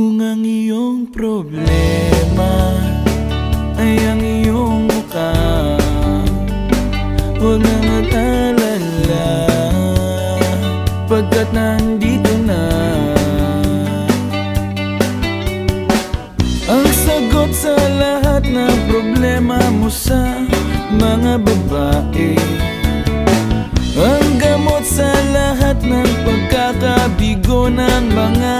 Kung ang iyong problema ay ang iyong mukha Huwag na mag-alala. Pagkat nandito na Ang sagot sa lahat ng problema mo sa mga babae. Ang gamot sa lahat ng pagkakabigo ng mga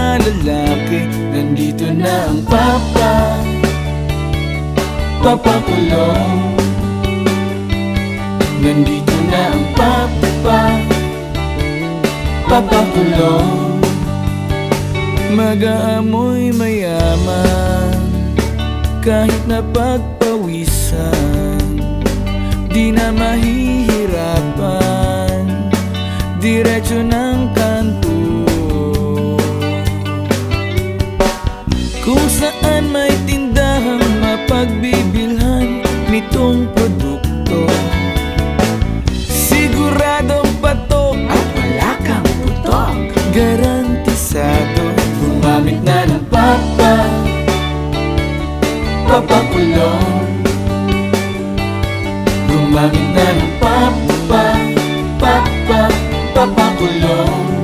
na ang papa. Papakulong Nandito na ang papa. Papakulong Mag-aamoy mayaman. Kahit na pagpawisan Di na mahihirapan. Diretso ng kanto Kung saan may tindahang mapagbibilhan Nitong produkto. Siguradong patok At wala kang putok. Garantisado. Gumamit na ng papa. Papakulong Gumamit na ng papa. Papa Papakulong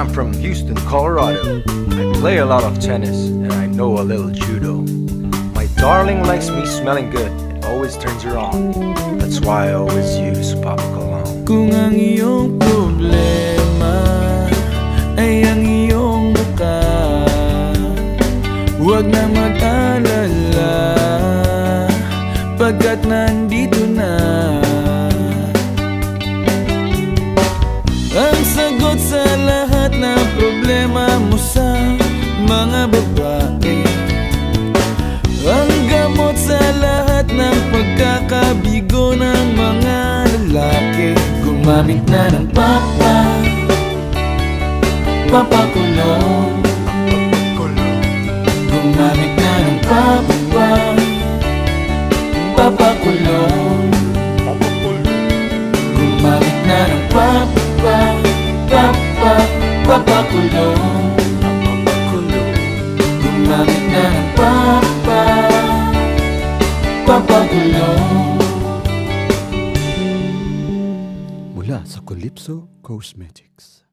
I'm from Houston, Colorado. I play a lot of tennis, and I know a little judo. My darling likes me smelling good, it always turns her on. That's why I always use Papa Cologne. Kung ang iyong problema ay ang iyong muka Huwag na mag-alala Pagkat nandito mga babae Ang gamot sa lahat ng pagkakabigo ng mga lalaki. Gumamit na ng papa. Papakulong Gumamit na ng papa. Papakulong Gumamit na ng Papa Gumamit na ng papa Papakulong Mula sa Calypso Cosmetics.